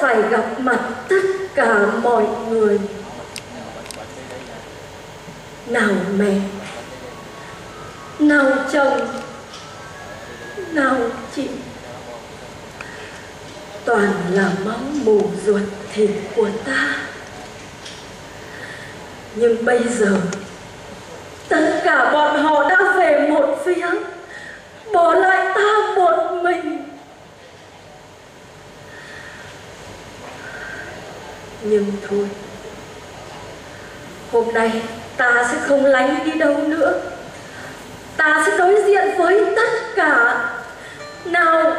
phải gặp mặt tất cả mọi người. Nào mẹ, nào chồng, nào chị. Toàn là máu mù ruột thịt của ta. Nhưng bây giờ, tất cả bọn họ đã về một phía. Bỏ lại ta một mình. nhưng thôi. Hôm nay ta sẽ không lánh đi đâu nữa. Ta sẽ đối diện với tất cả. Nào.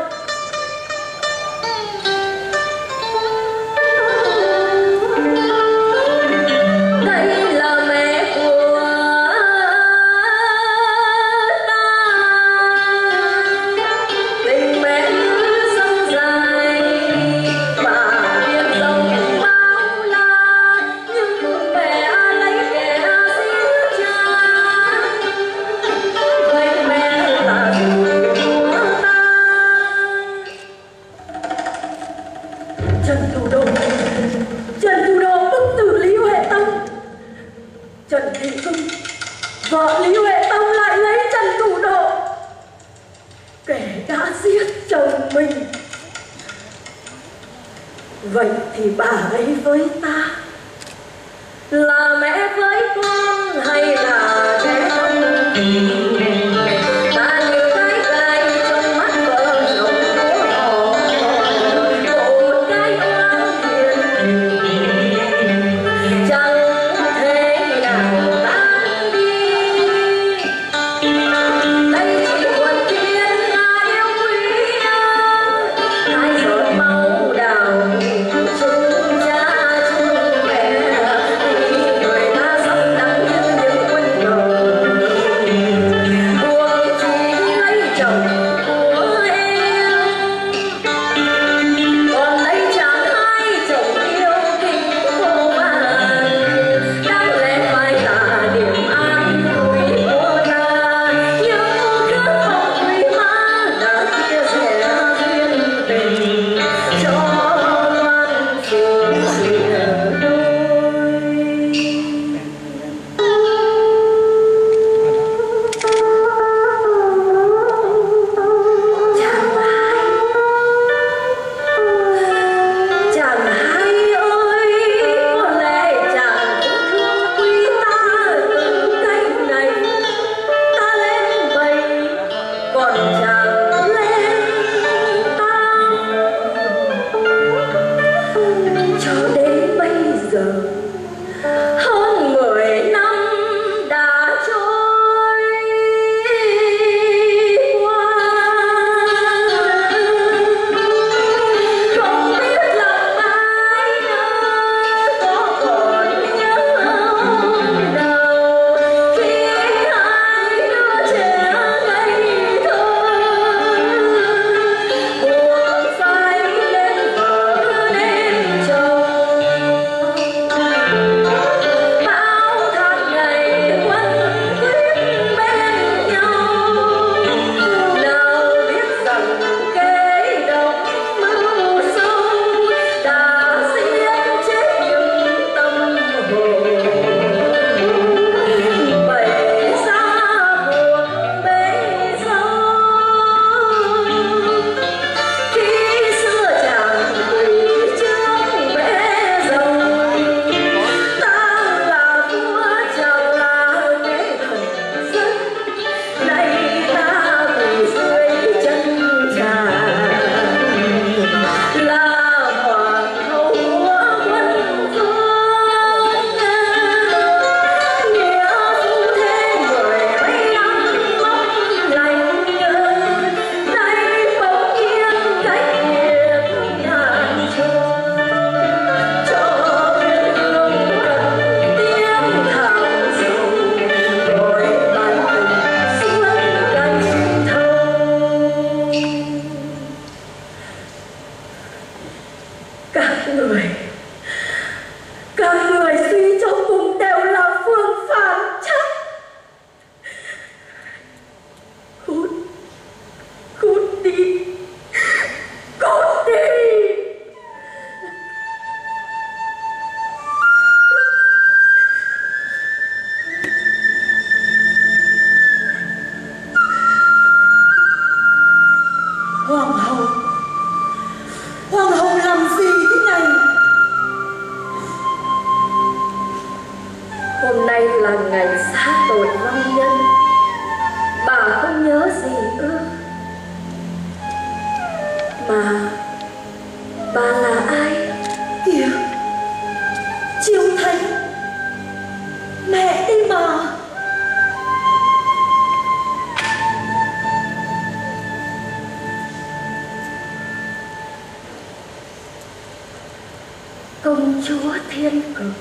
Chúa thiên cực.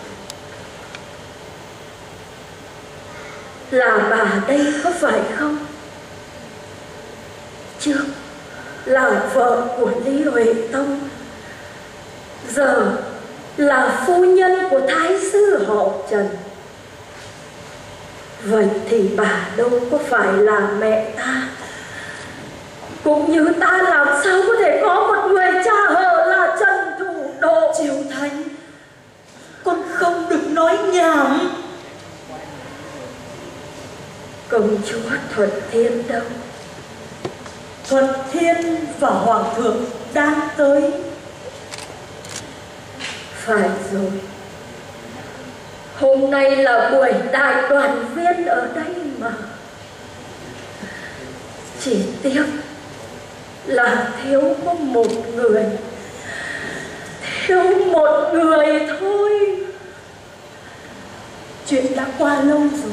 Là bà đây có phải không? Trước, là vợ của lý huệ tông. Giờ, là phu nhân của thái sư họ trần. Vậy thì bà đâu có phải là mẹ ta? Cũng như ta, làm sao có thể có một người cha hơn là trần thủ độ Triều Thanh Con không được nói nhảm. Công chúa thuận thiên đâu? Thuận Thiên và Hoàng thượng đang tới. Phải rồi. Hôm nay là buổi đại đoàn viên ở đây mà. Chỉ tiếc là thiếu có một người. Thiếu một người thôi. Chuyện đã qua lâu rồi.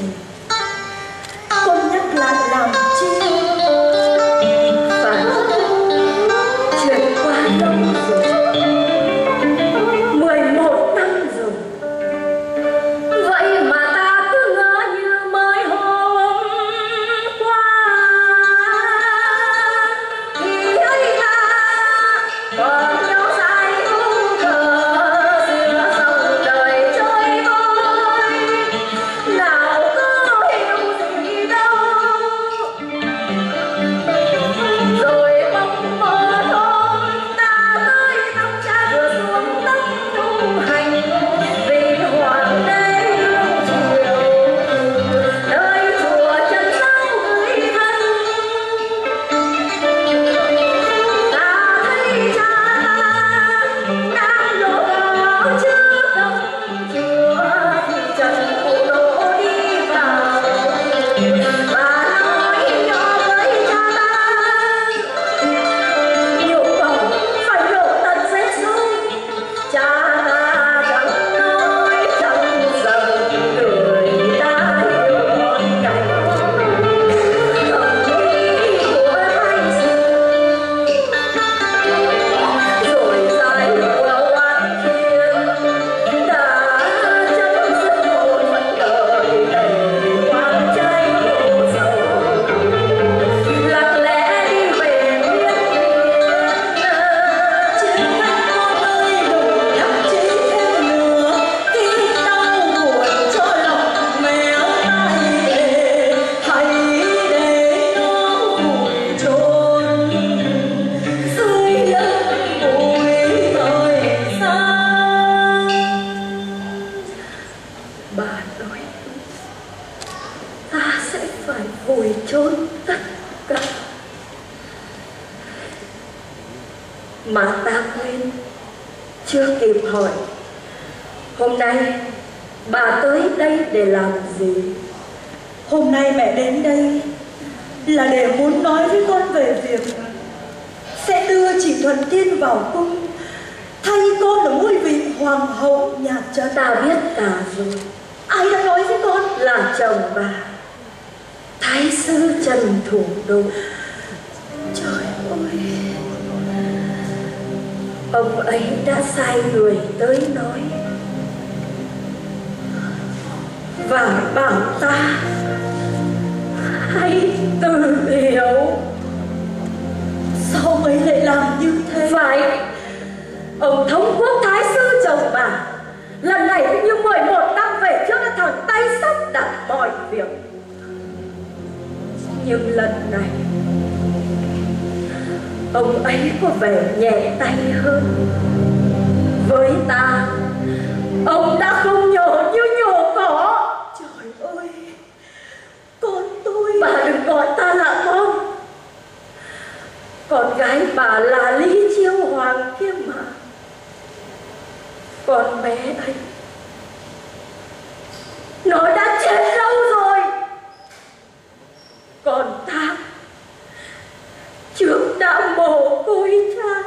Con nhắc lại làm chi. Phải. Chuyện qua lâu rồi. Mười một năm rồi. Vậy mà ta cứ ngỡ như mới hôm qua. Thì ấy ta, còn bà ta sẽ phải vùi chôn tất cả. Mà ta quên, chưa kịp hỏi. Hôm nay, bà tới đây để làm gì? Hôm nay mẹ đến đây là để muốn nói với con về việc sẽ đưa chị Thuần Tiên vào cung, thay con ở ngôi vị hoàng hậu nhà Trần. ta biết cả rồi. Ai đã nói với con? là chồng bà thái sư trần thủ độ Trời ơi, ông ấy đã sai người tới nói và bảo ta hãy từ hiểu sao ông ấy lại làm như thế? phải ông thống quốc thái sư chồng bà lần này cũng như mười một thẳng tay sắp đặt mọi việc. Nhưng lần này ông ấy có vẻ nhẹ tay hơn. Với ta ông đã không nhổ như nhổ cỏ. Trời ơi, con tôi... bà đừng gọi ta là con. Con gái bà là lý chiêu hoàng kia mà. Con bé ấy nó đã chết lâu rồi. Còn ta trước đã mồ côi cha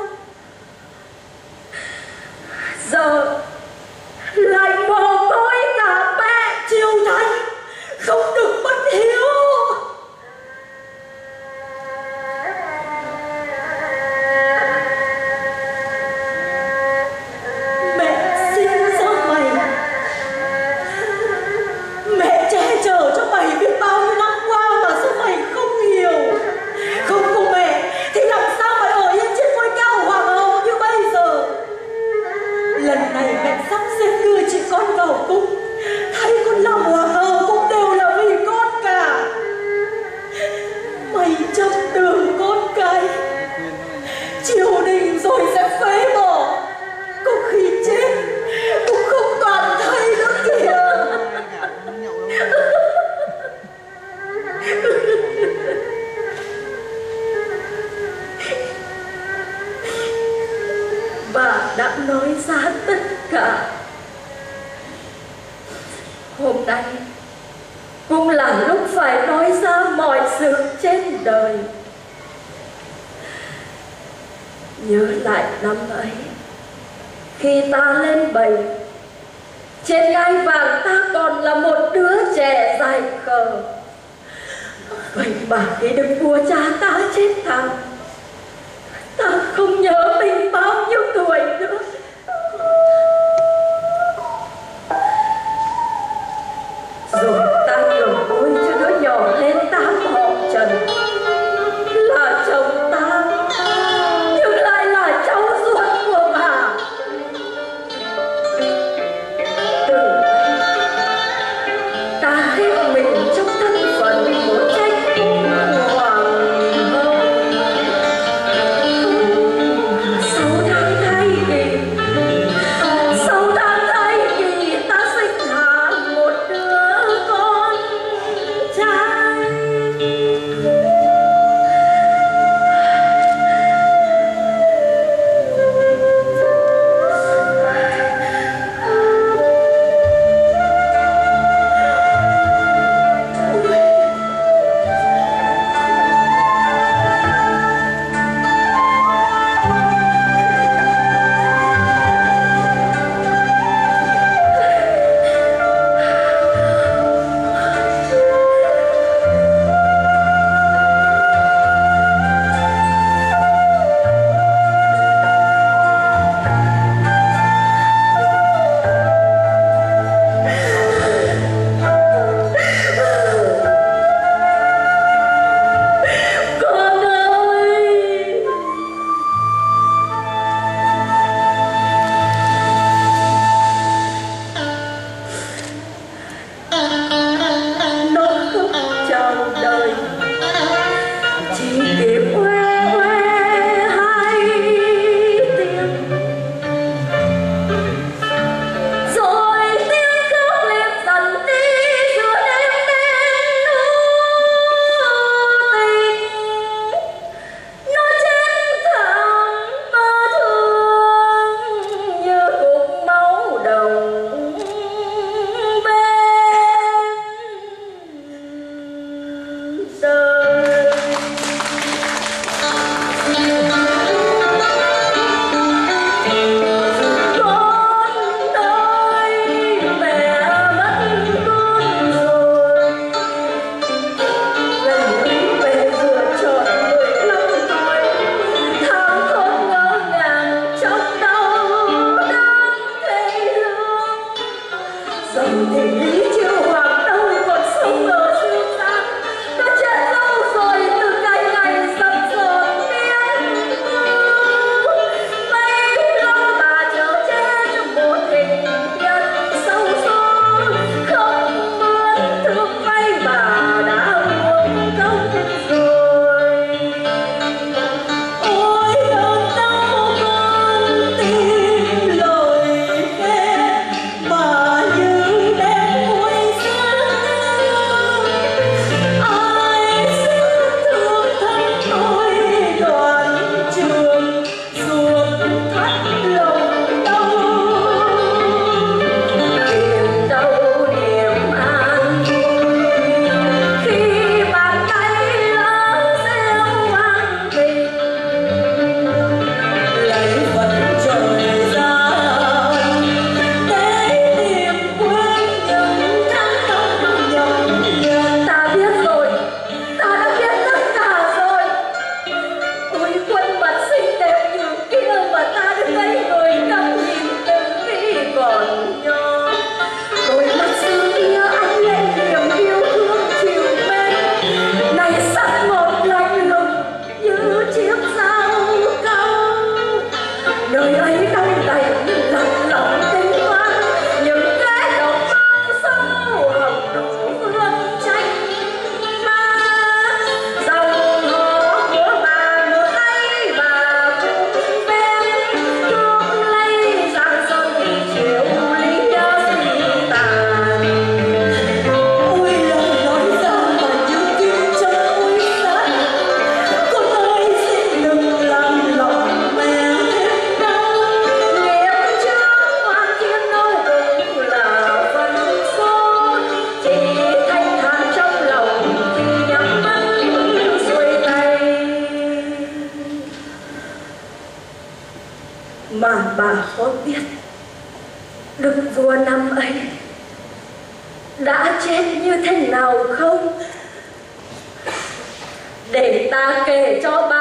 để ta kể cho bà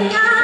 음.